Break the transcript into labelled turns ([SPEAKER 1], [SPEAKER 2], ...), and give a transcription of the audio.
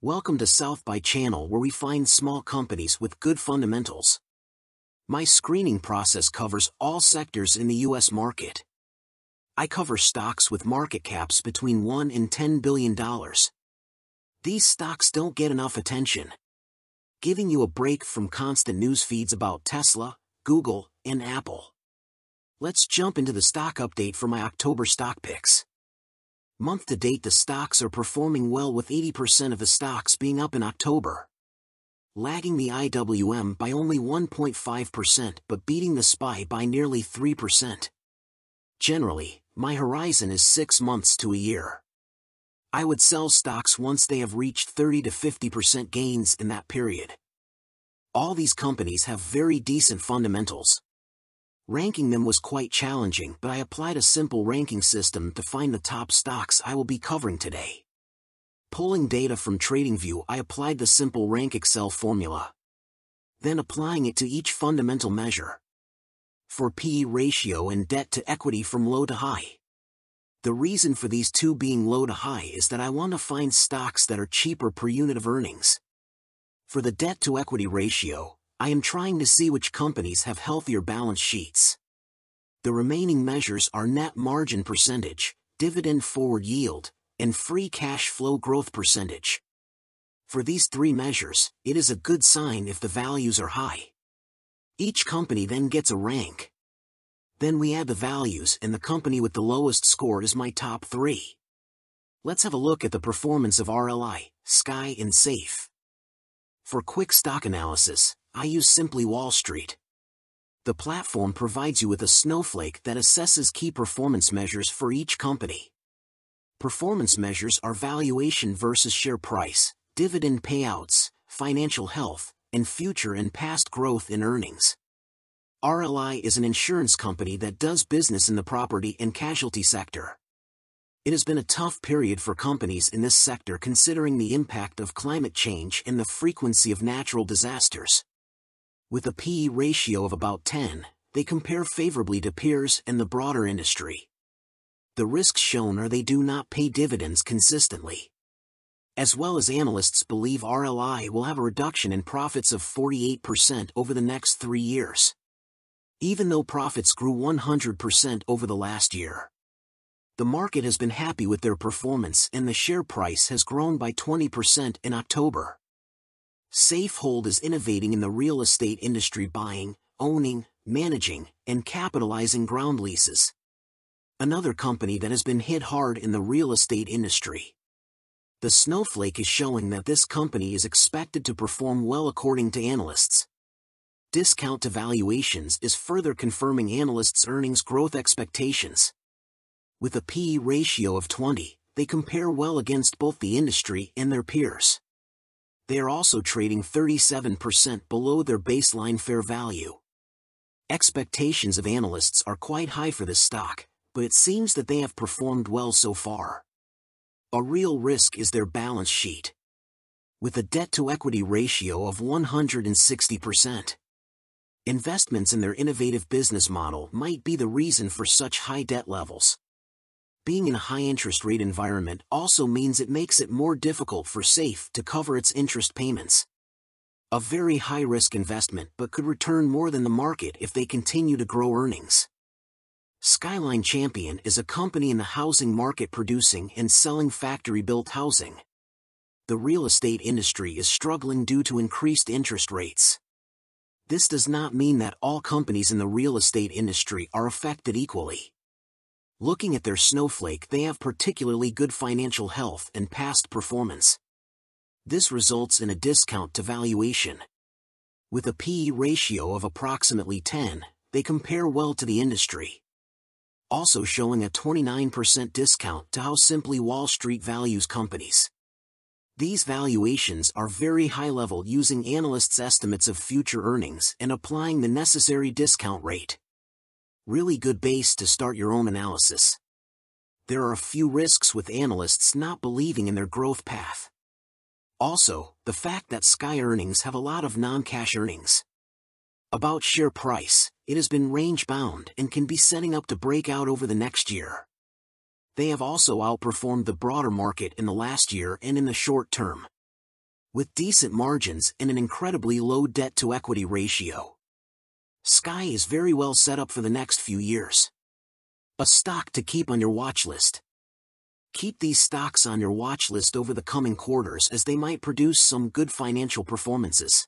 [SPEAKER 1] Welcome to SouthBuy Channel where we find small companies with good fundamentals. My screening process covers all sectors in the U.S. market. I cover stocks with market caps between 1 and 10 billion dollars. These stocks don't get enough attention. Giving you a break from constant news feeds about Tesla, Google, and Apple. Let's jump into the stock update for my October stock picks. Month to date the stocks are performing well with 80% of the stocks being up in October. Lagging the IWM by only 1.5% but beating the SPY by nearly 3%. Generally, my horizon is 6 months to a year. I would sell stocks once they have reached 30 to 50% gains in that period. All these companies have very decent fundamentals. Ranking them was quite challenging but I applied a simple ranking system to find the top stocks I will be covering today. Pulling data from TradingView I applied the simple rank Excel formula. Then applying it to each fundamental measure. For PE ratio and debt to equity from low to high. The reason for these two being low to high is that I want to find stocks that are cheaper per unit of earnings. For the debt to equity ratio, I am trying to see which companies have healthier balance sheets. The remaining measures are net margin percentage, dividend forward yield, and free cash flow growth percentage. For these three measures, it is a good sign if the values are high. Each company then gets a rank. Then we add the values and the company with the lowest score is my top three. Let's have a look at the performance of RLI, Sky and Safe. For quick stock analysis, I use Simply Wall Street. The platform provides you with a snowflake that assesses key performance measures for each company. Performance measures are valuation versus share price, dividend payouts, financial health, and future and past growth in earnings. RLI is an insurance company that does business in the property and casualty sector. It has been a tough period for companies in this sector considering the impact of climate change and the frequency of natural disasters. With a PE ratio of about 10, they compare favorably to peers and the broader industry. The risks shown are they do not pay dividends consistently. As well as analysts believe RLI will have a reduction in profits of 48% over the next three years. Even though profits grew 100% over the last year. The market has been happy with their performance and the share price has grown by 20% in October. Safehold is innovating in the real estate industry buying, owning, managing, and capitalizing ground leases. Another company that has been hit hard in the real estate industry. The snowflake is showing that this company is expected to perform well according to analysts. Discount to valuations is further confirming analysts' earnings growth expectations. With a PE ratio of 20, they compare well against both the industry and their peers they are also trading 37% below their baseline fair value. Expectations of analysts are quite high for this stock, but it seems that they have performed well so far. A real risk is their balance sheet. With a debt-to-equity ratio of 160%. Investments in their innovative business model might be the reason for such high debt levels being in a high interest rate environment also means it makes it more difficult for SAFE to cover its interest payments. A very high risk investment but could return more than the market if they continue to grow earnings. Skyline Champion is a company in the housing market producing and selling factory built housing. The real estate industry is struggling due to increased interest rates. This does not mean that all companies in the real estate industry are affected equally. Looking at their snowflake they have particularly good financial health and past performance. This results in a discount to valuation. With a PE ratio of approximately 10, they compare well to the industry. Also showing a 29% discount to how simply Wall Street values companies. These valuations are very high level using analysts' estimates of future earnings and applying the necessary discount rate really good base to start your own analysis. There are a few risks with analysts not believing in their growth path. Also, the fact that Sky earnings have a lot of non-cash earnings. About share price, it has been range-bound and can be setting up to break out over the next year. They have also outperformed the broader market in the last year and in the short term. with decent margins and an incredibly low debt-to-equity ratio. Sky is very well set up for the next few years. A stock to keep on your watch list. Keep these stocks on your watch list over the coming quarters as they might produce some good financial performances.